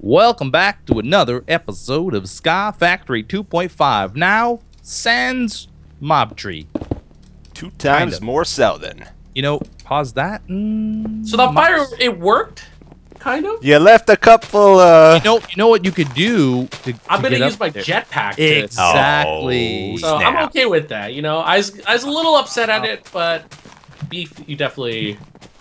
Welcome back to another episode of Sky Factory 2.5. Now, Sans Mob Tree. Two times of. more cell then. You know, pause that. Mm, So the fire, it worked, kind of. You left a couple, uh... You know, you know what you could do. To, I'm gonna get use up my jetpack. to- Exactly. Oh, So I'm okay with that. You know, I was I was a little upset at it, but beef, you definitely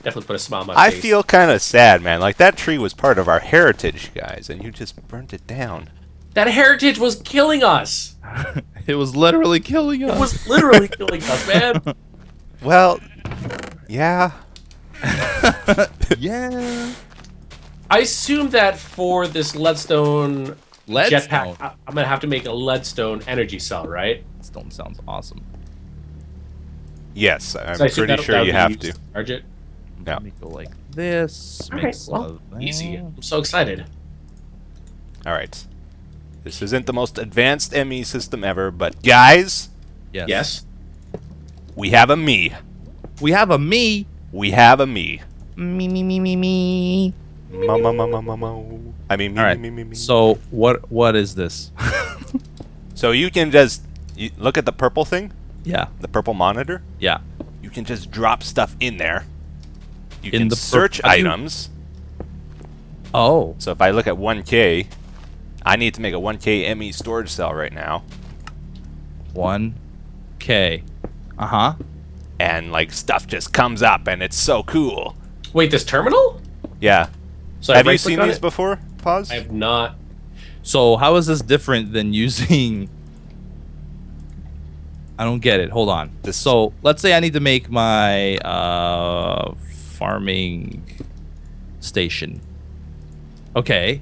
definitely put a smile on my I face. feel kind of sad, man. Like, that tree was part of our heritage, guys, and you just burnt it down. that heritage was killing us. it was literally killing us. It was literally killing us, man. Well, yeah. yeah. I assume that for this leadstone Leadstone. jetpack, I- I'm gonna have to make a leadstone energy cell, right? Leadstone sounds awesome. Yes, I'm So pretty sure you have to. Charge it. Yeah. Let me go like this. All make well, that. easy. I'm so excited. All right. This isn't the most advanced ME system ever, but guys, Yes. Yes. we have a me. We have a me. We have a me. Me, me, me, me, me. Ma ma ma ma ma ma. I mean, me, All right. me, me, me, me. So what? What is this? So you can just you look at the purple thing, yeah. the purple monitor. Yeah. You can just drop stuff in there. You In can the search how do you- items. Oh. So if I look at 1K, I need to make a 1K ME storage cell right now, One. K. Uh huh. and like stuff just comes up, and it's so cool. Wait, this terminal? Yeah. So have you seen these it? before? Pause. I have not. So how is this different than using? I don't get it. Hold on. This- So let's say I need to make my uh, farming station. Okay.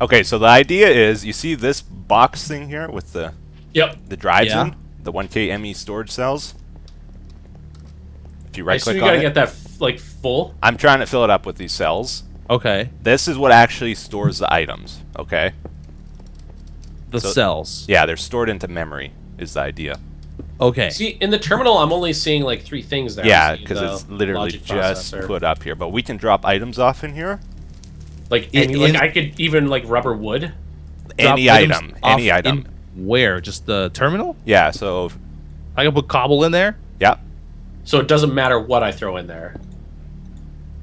Okay, so the idea is you see this box thing here with the Yep. the drives Yeah. in, the 1K ME storage cells. If you right click you gotta get that like full. I'm trying to fill it up with these cells. Okay. This is what actually stores the items. Okay. The So- cells. Yeah, they're stored into memory. Is the idea. Okay. See, in the terminal, I'm only seeing like three things there. Yeah, because it's literally just processor. put up here. But we can drop items off in here. like in- any, like in- I could even like rubber wood. Any item. Any item. where? Just the terminal? Yeah. So I can put cobble in there. yeah. So it doesn't matter what I throw in there.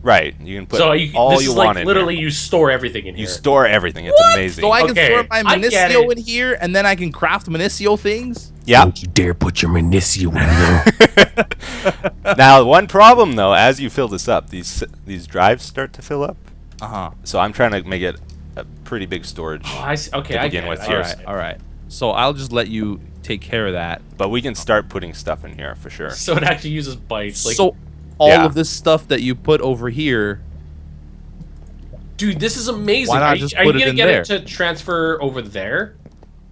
Right. You can put so you, all this you is want like in literally here. you store everything in here. You store everything. It's amazing. So I can Okay, store my I get Minicio in here, and then I can craft Minicio things. Yeah. Don't you dare put your Minicio in there. now, one problem though, as you fill this up, these these drives start to fill up. Uh huh. So I'm trying to make it a pretty big storage. Oh, I see. Okay, To I begin get with it. I here. All get right. it. All right. So I'll just let you take care of that. But we can start putting stuff in here for sure. So it actually uses bytes. Like, so all Yeah. of this stuff that you put over here. dude, this is amazing. Why not are you, just are put you it gonna in get there? it to transfer over there?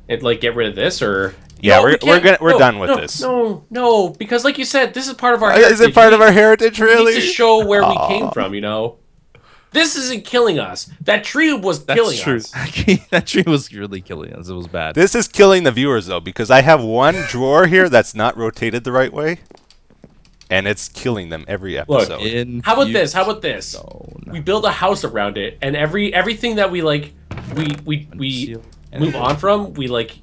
And like get rid of this or? Yeah, No, we're- we we're can't- gonna- we're no, done with no, this. No, no, because like you said, this is part of our. Uh, Is it heritage. part We of our heritage, need- we really? need to show where we came from. You know, this isn't killing us. That tree was That's killing true. us. that tree was really killing us. It was bad. This is killing the viewers though, because I have one drawer here that's not rotated the right way, and it's killing them every Look, episode. In How about this? How about this? Stone. We build a house around it, and every everything that we like, we we we move on from, we like,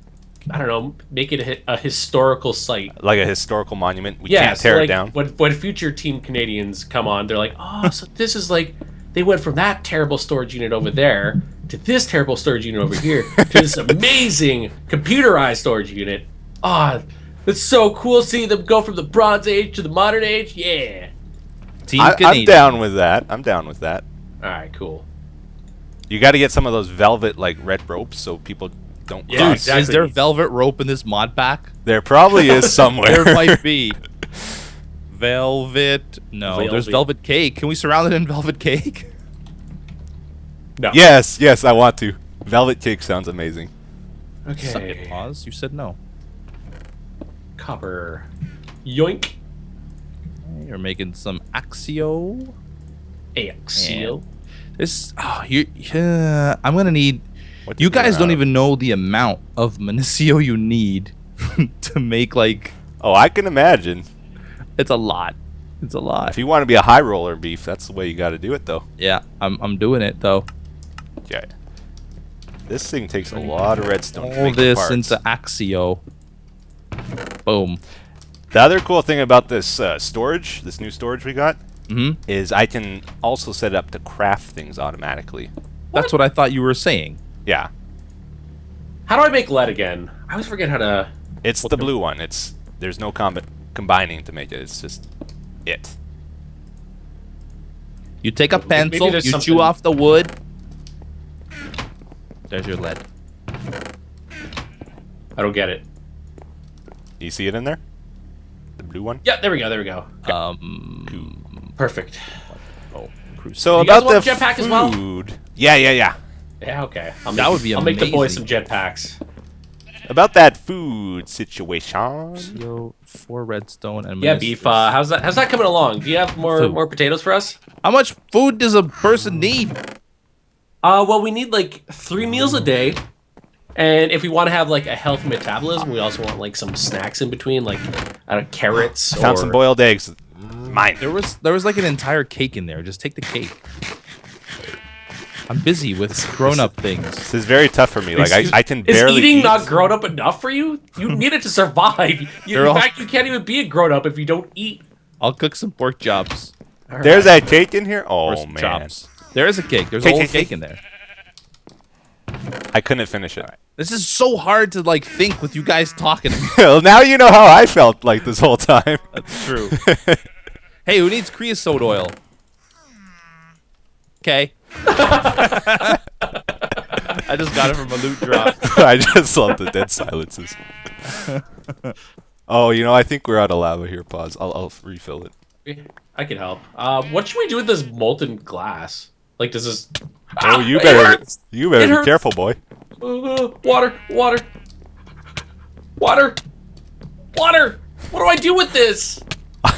I don't know, make it a, a historical site. like a historical monument, we yeah, can't so, tear like, it down. When when future Team Canadians come on, they're like, oh, so this is like they went from that terrible storage unit over there to this terrible storage unit over here to this amazing computerized storage unit. Ah, it's so cool seeing them go from the Bronze Age to the modern age. Yeah. Team I, I'm down with that. I'm down with that. All right, cool. You got to get some of those velvet like red ropes so people don't Yeah, cross. exactly. Is there velvet rope in this mod pack? There probably is somewhere. There might be. Velvet. No, there's Velvet. velvet cake. Can we surround it in velvet cake? No. yes, yes, I want to. Velvet cake sounds amazing. Suck it, Okay. pause. You said no. Copper. Yoink. You're making some Accio. Accio. This. Oh, you. Yeah, I'm gonna need. What You guys run don't even know the amount of Minicio you need to make like. Oh, I can imagine. It's a lot. It's a lot. If you want to be a high roller beef, that's the way you got to do it, though. Yeah, I'm. I'm doing it though. Okay. This thing takes a lot of redstone. All this parts. into Accio. Boom. The other cool thing about this uh, storage, this new storage we got, hmm is I can also set it up to craft things automatically. That's what I thought you were saying. Yeah, How do I make lead again? I always forget how to. it's the the- blue one. It's there's no combi- combining to make it. It's just it. You take a Maybe pencil, you there's chew off the wood. There's your lead. I don't get it. You see it in there? The blue one. Yeah, there we go. There we go. Um. Perfect. Oh. So You guys about the want jetpack as well? Yeah, yeah, yeah. Yeah, okay. I'll That make, would be I'll make the boys some amazing. jetpacks. About that food situation. Yo, four redstone and Yeah, beef. Uh, how's that? How's that coming along? Do you have more Food. more potatoes for us? How much food does a person need? Uh, well, we need like three meals a day, and if we want to have like a healthy metabolism, we also want like some snacks in between, like I don't know, carrots. Found or... some boiled eggs. Mine. There was there was like an entire cake in there. Just take the cake. I'm busy with grown-up things. This is very tough for me. Like I, Excuse- I can barely. Is barely eating eat. not grown up enough for you? You need it to survive. You, They're in all- fact, you can't even be a grown up if you don't eat. I'll cook some pork chops. All There's right. that cake in here. Oh some man, chops. There is a cake. There's a whole cake, cake cake. in there. I couldn't finish it. This is so hard to like think with you guys talking. well, now you know how I felt like this whole time. That's true. hey, who needs creosote oil? Okay. I just got it from a loot drop. I just love the dead silences. oh, you know, I think we're out of lava here. Pause. I'll, I'll refill it. I can help. Uh, what should we do with this molten glass? Like, does this? Oh, you better, you better be careful, boy. Uh, water, water, water, water. What do I do with this?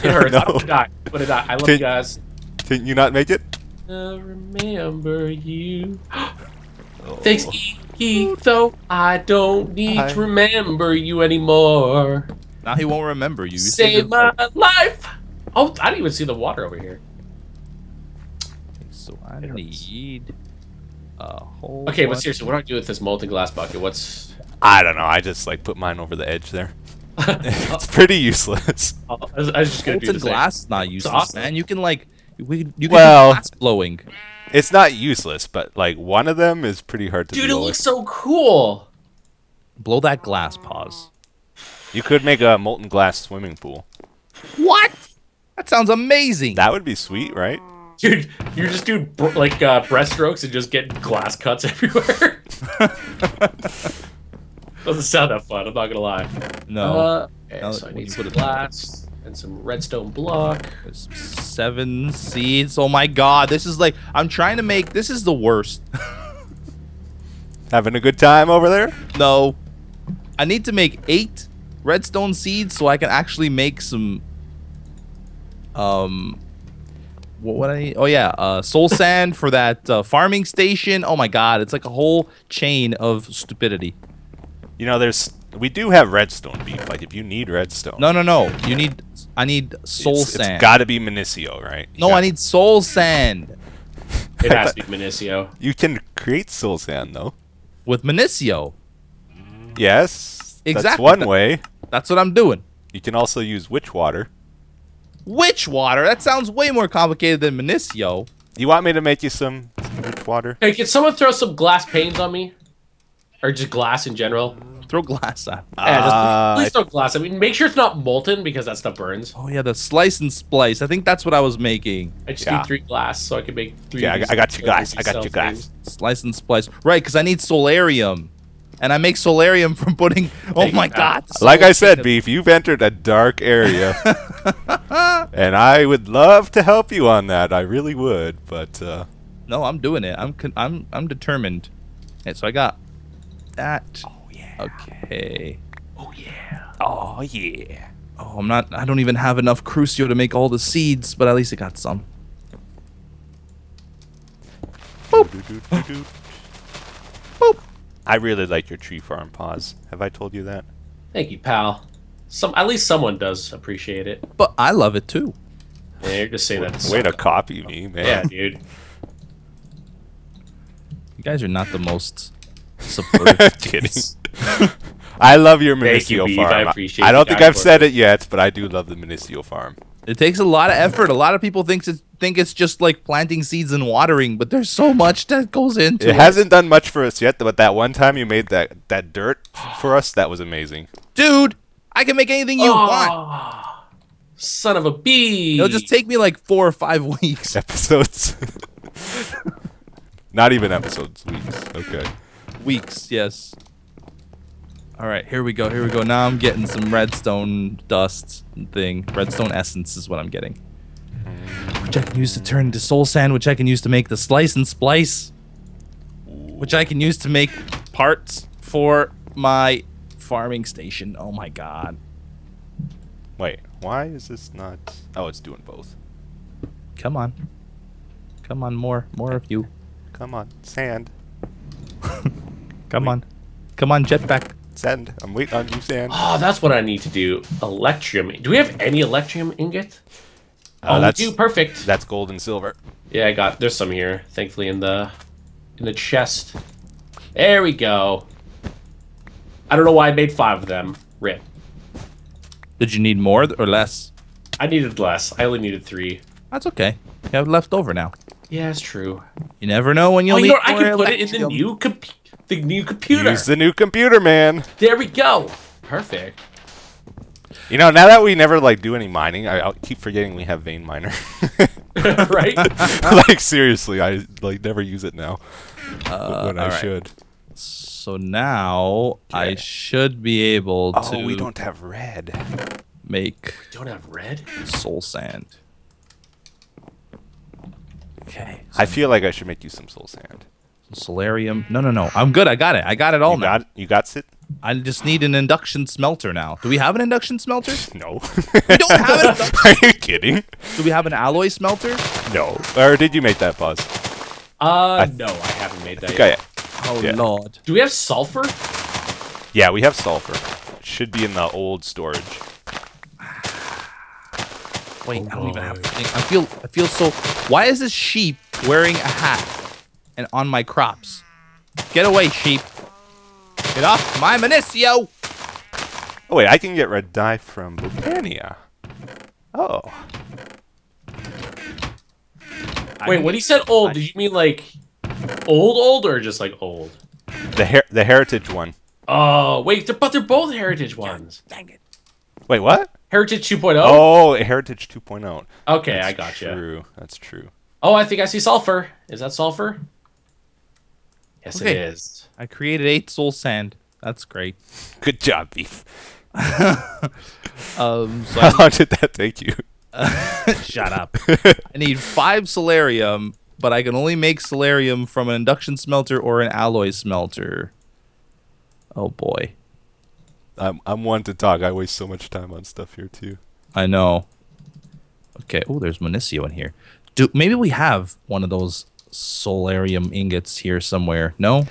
It hurts. No. I'm gonna die. I'm gonna die. I love Can- you guys. Can you not make it? I remember you. Thanks, E. E. Though I don't need I- to remember you anymore. Now he won't remember you. You Save saved my life. Oh, I didn't even see the water over here. So I need a whole. Okay, but seriously, what do I do with this molten glass bucket? What's? I don't know. I just like put mine over the edge there. it's pretty useless. I was, I was just gonna do Molten the same. glass is not useless, awesome. man. You can like, we, you can Well- glass blowing. It's not useless, but like one of them is pretty hard to Dude, it looks with. so cool. Blow that glass. Pause. You could make a molten glass swimming pool. What? That sounds amazing. That would be sweet, right? Dude, you just do br- like uh, breaststrokes and just get glass cuts everywhere. Doesn't sound that fun. I'm not gonna lie. no. Uh, okay, Now so I need you some put it- glass and some redstone block. Seven seeds. Oh my god, this is like I'm trying to make this is the worst. Having a good time over there? no. I need to make eight redstone seeds so I can actually make some um what would I need? Oh yeah, uh soul sand for that uh, farming station. Oh my god, it's like a whole chain of stupidity. You know, there's we do have redstone beef. Like if you need redstone, No, no, no. You need I need soul it's, sand. It's got to be Minicio, right? You no, got- I need soul sand It has to be Minicio. You can create soul sand though. with Minicio. Yes, Exactly. that's Exactly. one way. That's what I'm doing. You can also use witch water. Witch water? That sounds way more complicated than Minicio. You want me to make you some, some witch water? Hey, can someone throw some glass panes on me? Or just glass in general? Throw glass at. Yeah, just Uh, please, please throw glass. I mean, make sure it's not molten because that stuff burns. Oh yeah, the slice and splice. I think that's what I was making. I just Yeah. need three glass so I can make three. Yeah, I got- these I got you guys. I got self you guys. Slice and splice. Right, because I need soularium. And I make soularium from putting. Oh my you, god. Like I said, Beef, you've entered a dark area. and I would love to help you on that. I really would, but uh, No, I'm doing it. I'm con- I'm I'm determined. And so I got that. Yeah, Okay. Oh yeah. oh yeah. Oh, I'm not. I don't even have enough crucio to make all the seeds, but at least I got some. Boop. Boop. I really like your tree farm pause. Have I told you that? Thank you, pal. Some at least someone does appreciate it. But I love it too. Yeah, you're just saying that. to Way to copy me, man. Yeah, dude. You guys are not the most supportive. Kidding. I love your Thank you, Minicio Beef. I farm. appreciate I don't think I've said it yet, but I do love the Minicio farm. It takes a lot of effort. A lot of people thinks it's, think it's just like planting seeds and watering, but there's so much that goes into it. It hasn't done much for us yet, but that one time you made that that dirt for us, that was amazing. Dude, I can make anything you ah, want. Oh, son of a bee. It'll just take me like four or five weeks. Episodes. Not even episodes, weeks. Okay. Weeks, yes. All right, here we go. Here we go. Now I'm getting some redstone dust thing. Redstone essence is what I'm getting. Which I can use to turn into soul sand, which I can use to make the slice and splice. Which I can use to make parts for my farming station. Oh my god. Wait, why is this not? Oh, it's doing both. Come on. Come on, more. More of you. Come on, sand, Come on. Come on, jetpack. Sand. I'm waiting on you, sand. Oh, that's what I need to do. Electrum. Do we have any electrum ingot? Uh, oh, that's we do. Perfect. that's gold and silver. Yeah, I got. There's some here. Thankfully, in the in the chest. There we go. I don't know why I made five of them. Rip. Did you need more or less? I needed less. I only needed three. That's okay. You have left over now. Yeah, it's true. You never know when you'll oh, you need know what? I can put it in the new comp- the new computer. Use the new computer, man. There we go. Perfect. You know, now that we never like do any mining, I, I keep forgetting we have vein miner. right? like seriously, I like never use it now Uh, when I alright. should. So now I should be able to Oh, we don't have red. make Don't have red. soul sand. Okay. I feel like I should make you some soul sand. Soularium. No, no, no. I'm good. I got it. I got it all you now. got you got it? I just need an induction smelter now. Do we have an induction smelter? No. We don't have an induction. Are you kidding? Do we have an alloy smelter? No. Or did you make that pause? Uh, no, I haven't made that Okay. yet. Oh Yeah. lord. Do we have sulfur? Yeah, we have sulfur. It should be in the old storage. Wait, I don't even have. I feel. I feel so. Why is this sheep wearing a hat and on my crops? Get away, sheep! Get off my Minicio! Oh wait, I can get red dye from Botania. Oh. Wait, when he said old, did you mean like old, old, or just like old? The her- the heritage one. Oh, wait, they're, but they're both heritage ones. Dang it! Wait, what? Heritage 2.0? Oh, heritage 2.0. okay, I That's got you. True. That's true. Oh, I think I see sulfur. Is that sulfur? Yes, Okay. it is. I created eight soul sand. That's great. Good job, beef. Um, so How long did that take you? I, shut up. I need five soularium, but I can only make soularium from an induction smelter or an alloy smelter. Oh boy, I'm I'm one to talk. I waste so much time on stuff here too. I know. Okay. Oh, there's Minicio in here. Do maybe we have one of those soularium ingots here somewhere? No.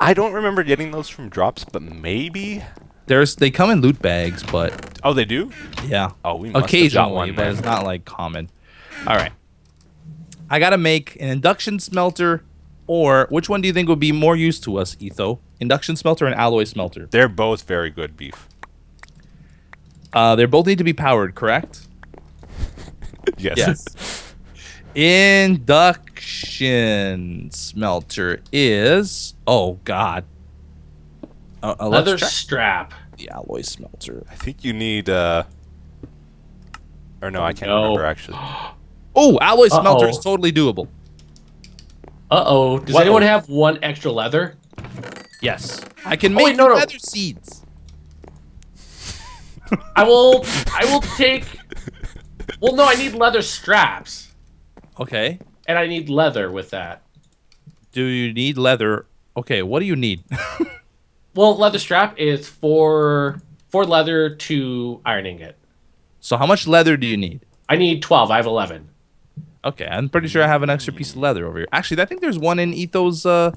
I don't remember getting those from drops, but maybe. There's they come in loot bags, but Oh, they do. yeah. Oh, we must have got one. but then. it's not like common. All right. I gotta make an induction smelter, or which one do you think would be more use to us, Etho? Induction smelter and alloy smelter. They're both very good beef. Uh, they both need to be powered, correct? Yes. Yes. Induction smelter is oh god. Uh, uh, Leather check strap. the alloy smelter. I think you need. uh Or no, I can't no. remember actually. Oh, alloy smelter is totally doable. Uh oh. Does What- anyone have one extra leather? Yes, I can Oh, make wait, no, no. leather seeds. I will. I will take. Well, no, I need leather straps, Okay. and I need leather with that. Do you need leather? Okay, what do you need? Well, leather strap is for for leather to ironing it. so how much leather do you need? I need twelve. I have eleven. Okay, I'm pretty sure I have an extra piece of leather over here. Actually, I think there's one in Etho's uh,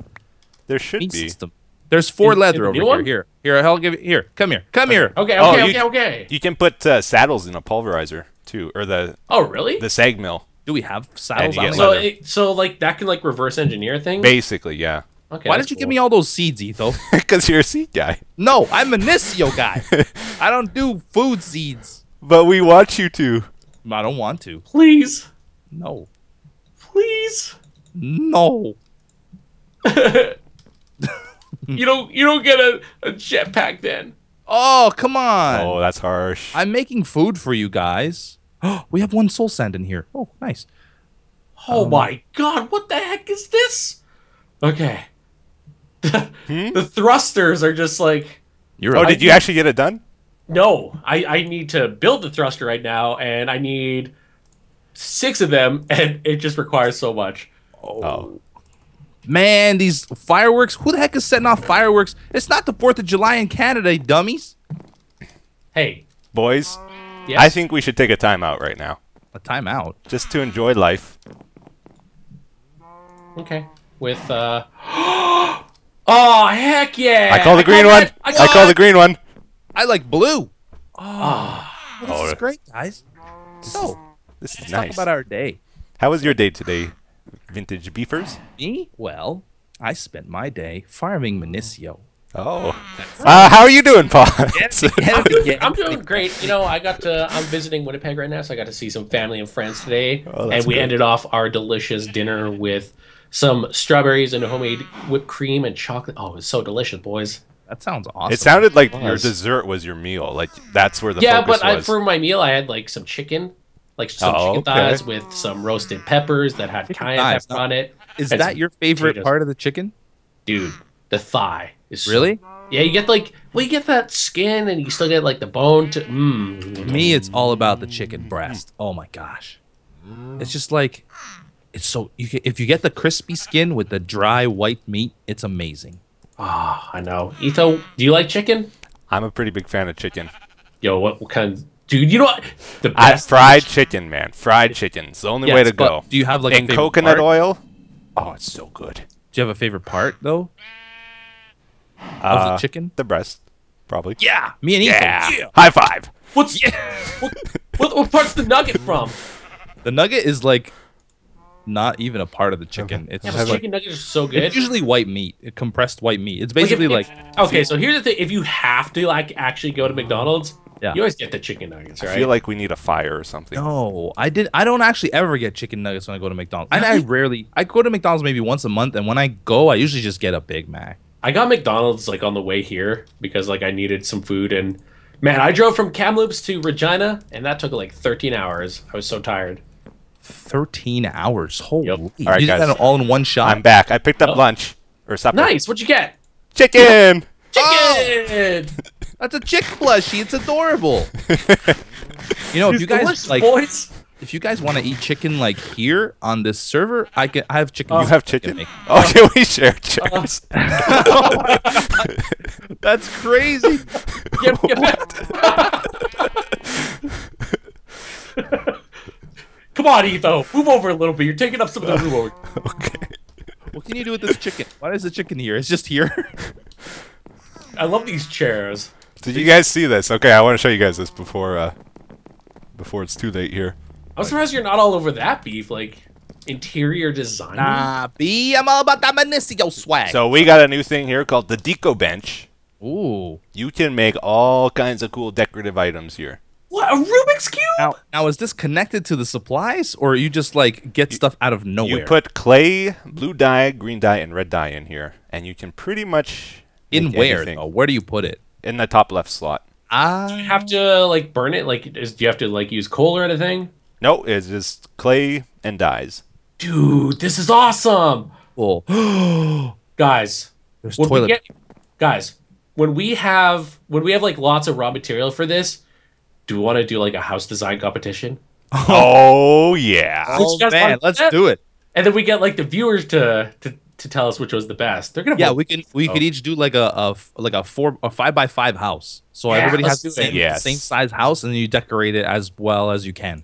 There should meat be. system. There's four In- leather in over here. Here, here, I'll give it. Here, come here, come here. Okay. Okay. Oh, okay. you- okay. You can put uh, saddles in a pulverizer too, or the Oh, really? the sag mill. Do we have saddles? you I so, know. it, so like that can like reverse engineer things. Basically, yeah. Okay. Why that's did you give me all those seeds, Etho? Because you're a seed guy. no, I'm a Nisio guy. I don't do food seeds. But we want you to. I don't want to. Please, No. please. No. You don't. You don't get a, a jetpack then. Oh, come on. Oh, that's harsh. I'm making food for you guys. we have one soul sand in here. Oh, nice. Oh Um, my god, what the heck is this? Okay. the thrusters are just like You're oh, right. did you actually get it done? no, I, I need to build the thruster right now and I need six of them and it just requires so much. Oh. Man, these fireworks. Who the heck is setting off fireworks? It's not the 4th of July in Canada, dummies. Hey, Boys, yes. I think we should take a timeout right now. A timeout. Just to enjoy life. Okay. With uh Oh heck yeah! I call the green call one. that- I I call call the green one. I like blue. Oh, Well, this Oh. is great, guys. So, This is let's nice. talk about our day. How was your day today, vintage beefers? Me? Well, I spent my day farming Minicio. Oh. Uh, how are you doing, Paul? I'm doing great. You know, I got to. I'm visiting Winnipeg right now, so I got to see some family and friends today, Oh, and we good. ended off our delicious dinner with some strawberries and homemade whipped cream and chocolate. Oh, it's so delicious, boys. That sounds awesome. It sounded like your dessert was your meal. Like that's where the yeah, focus but I, was. for my meal, I had like some chicken, like some Oh, chicken okay. thighs with some roasted peppers that had Chicken cayenne pepper on it. Is that your favorite potatoes. part of the chicken? Dude, the thigh is Really? yeah, you get like well, you get that skin, and you still get like the bone. To mm. Me, it's all about the chicken breast. Oh my gosh, it's just like it's so. You can, if you get the crispy skin with the dry white meat, it's amazing. Ah, I know. Etho, do you like chicken? I'm a pretty big fan of chicken. Yo, what, what kind of dude? You know what? The I, best fried chicken, man. Fried chicken. chicken's the only way to go. Do you have like a In favorite coconut part? oil. Oh, it's so good. Do you have a favorite part though of Uh, the chicken? The breast, probably. Yeah, me and Ethan. Yeah. High five. What's what, what, what part's the nugget from? The nugget is like not even a part of the chicken. It's Yeah, just but like chicken nuggets are so good. it's usually white meat, compressed white meat. It's Like, if- basically if- like okay, so here's the thing: if you have to like actually go to McDonald's, Yeah. you always get the chicken nuggets, right? I feel like we need a fire or something. No, I did. I don't actually ever get chicken nuggets when I go to McDonald's. And I rarely. I go to McDonald's maybe once a month, and when I go, I usually just get a Big Mac. I got McDonald's like on the way here because like I needed some food and man, I drove from Kamloops to Regina and that took like 13 hours. I was so tired. Thirteen hours. Holy! Yep. All right, you did that all in one shot. I'm back. I picked up Oh. lunch or something. Nice. What'd you get? Chicken. Chicken. Oh! That's a chick plushie. It's adorable. you know, if It's you guys delicious, like, boys. If you guys want to eat chicken like here on this server, I can. I have chicken. You have chicken? make. Oh, can we share chairs? That's crazy. Get- get back. Come on, Etho. Move over a little bit. You're taking up some of the room over. okay. what can you do with this chicken? Why is the chicken here? It's just here. I love these chairs. Did you guys see this? Okay, I want to show you guys this before uh before it's too late here. I'm surprised you're not all over that beef. Like interior design. nah, B. I'm all about that Minicio swag. So we got a new thing here called the Deco Bench. Ooh. You can make all kinds of cool decorative items here. What a Rubik's cube? Now, now is this connected to the supplies, or you just like get stuff out of nowhere? You put clay, blue dye, green dye, and red dye in here, and you can pretty much in make where anything. though? Where do you put it? in the top left slot. Ah, you have to like burn it? Like, is, do you have to like use coal or anything? No, it's just clay and dyes. Dude, this is awesome, cool. guys. There's When we toilet. get, guys, when we have when we have like lots of raw material for this, do we want to do like a house design competition? Oh, oh yeah. Which oh man, let's do it. And then we get like the viewers to to, to tell us which was the best. They're gonna Yeah, vote. we can. We could oh. each do like a, a f- like a four a five by five house. So Yeah, everybody let's has do the same, Yes. same size house, and then you decorate it as well as you can.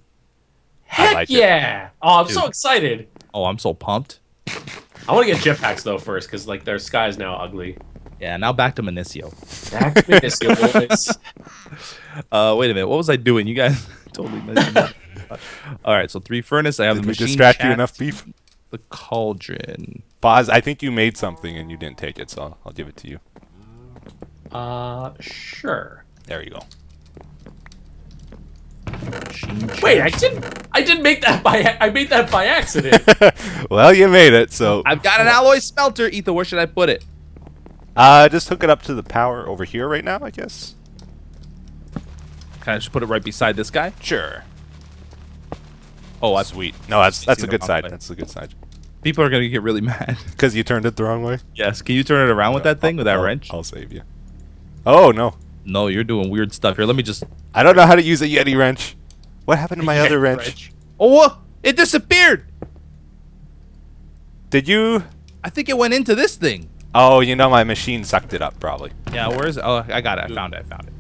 Heck like it. yeah! Oh, I'm so excited. Oh, I'm so pumped. I want to get jetpacks though first because like their sky is now ugly. Yeah, now back to Minicio. Back to this, yo, boys. Uh, wait a minute. What was I doing? You guys totally messed me up. All right, so three furnace. I have Did the machine. distract you enough, beef? The cauldron. Boz, I think you made something and you didn't take it, so I'll, I'll give it to you. Uh, sure. There you go. Machine Wait, I didn't. I didn't make that by. I made that by accident. well, you made it, so I've got an alloy smelter. Ethan, where should I put it? uh, just hook it up to the power over here right now, I guess. Can I just put it right beside this guy? Sure. Oh, that's Sweet. No, that's that's a good side. way. That's a good side. people are gonna get really mad. Because you turned it the wrong way. yes. Can you turn it around with that thing with that I'll- wrench? I'll save you. Oh no, No, you're doing weird stuff here. Let me just. I don't know how to use a Yeta wrench. What happened to my other Yeta wrench? wrench. Oh, it disappeared. Did you? I think it went into this thing. Oh, you know my machine sucked it up probably. Yeah, where is it? Oh, I got it. I found it. I found it.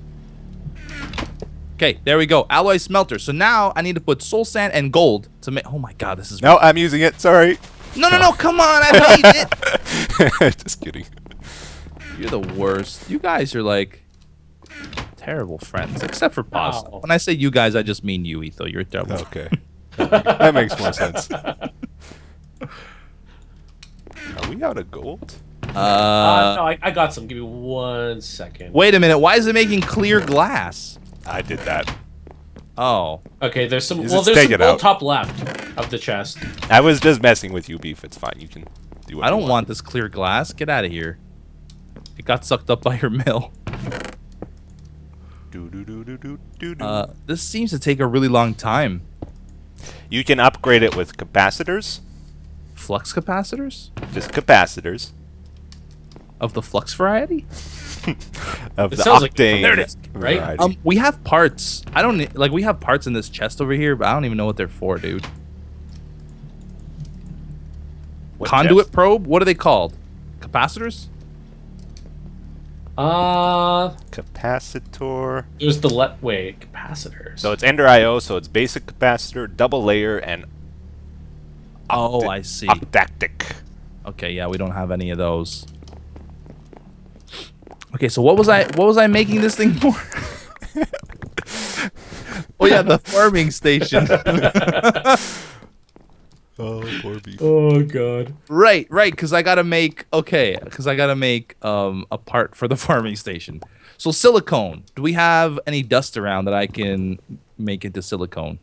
Okay, there we go. Alloy smelter. So now I need to put soul sand and gold to make. Oh my god, this is. No, I'm using it. Sorry. No, no, no! Come on, I made it. Just kidding. You're the worst. You guys are like terrible friends, except for Paz. Wow. When I say you guys, I just mean you, Etho. You're terrible. Okay. that makes more sense. Are we out of gold? Uh, Uh, no, I, I got some. Give me one second. wait a minute. Why is it making clear glass? I did that. Oh, Okay, there's some. Is well, there's some taken gold top left of the chest. I was just messing with you, Beef. It's fine. You can do what I don't want this clear glass. Get out of here. It got sucked up by your mill. Do, do, do, do, do, do, do. Uh, this seems to take a really long time. you can upgrade it with capacitors. Flux capacitors Just capacitors of the flux variety. of It the sounds like- there it is, right? variety. Um, we have parts. I don't like. We have parts in this chest over here, but I don't even know what they're for, dude. What Conduit chest? probe. What are they called? Capacitors. Uh, capacitor. there's the let wait capacitors. So it's Ender IO, so it's basic capacitor, double layer, and Oh, I see. octadic. Okay, yeah, we don't have any of those. Okay, so what was I what was I making this thing for? oh yeah, the farming station. Oh, poor beef. oh god. right, right, because I gotta make okay, because I gotta make um a part for the farming station. So silicone. Do we have any dust around that I can make into silicone?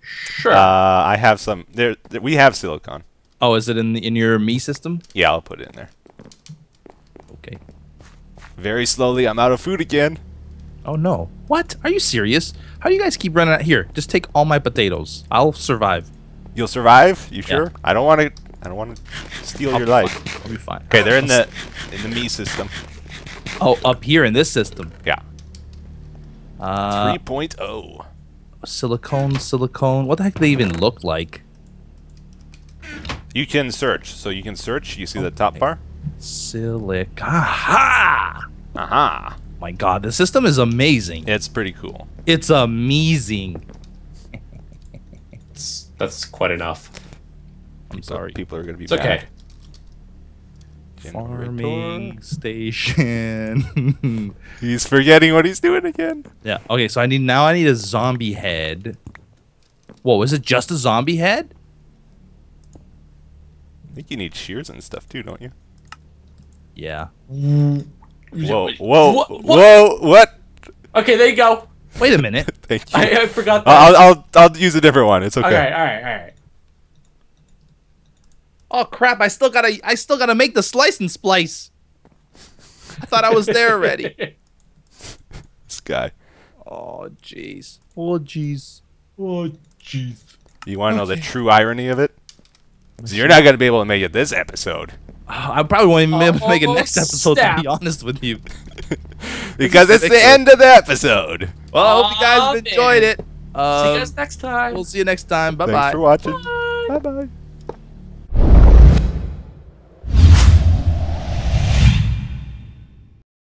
Sure. Uh, I have some. There, there- we have silicon. Oh, is it in the, in your me system? Yeah, I'll put it in there. Okay. Very slowly, I'm out of food again. Oh no. What? Are you serious? How do you guys keep running out here? Just take all my potatoes. I'll survive. You'll survive? You Yeah. sure? I don't want to. I don't want to steal I'll your life. fine. I'll be fine. Okay, they're in the in the me system. Oh, up here in this system. Yeah. Uh, 3.0. silicone, silicone. What the heck do they even look like? You can search. So you can search. You see the top bar? Silic. Aha! Aha. My God, the system is amazing. It's pretty cool. It's amazing. That's, that's quite enough. I'm sorry. People are gonna be It's okay. mad. Farming station. He's forgetting what he's doing again. yeah. Okay. So I need now. I need a zombie head. Whoa! Is it just a zombie head? I think you need shears and stuff too, don't you? Yeah. Whoa, whoa, What- whoa! What? Okay, there you go. Wait a minute. Thank you. I, I forgot that. I'll, I'll I'll use a different one. It's okay. All right, all right, all right. Oh crap! I still gotta. I still gotta make the slice and splice. I thought I was there already. This guy. Oh jeez. Oh jeez. oh, jeez. You want to know the true irony of it? So you're not gonna be able to make it this episode oh, I probably won't even be able to oh, make it Oh, next episode. To be honest with you. because it's the end of the episode. Well, I hope you guys enjoyed man. it. See Um, you guys next time. we'll see you next time. Bye-bye. Thanks bye. for watching. Bye. Bye bye.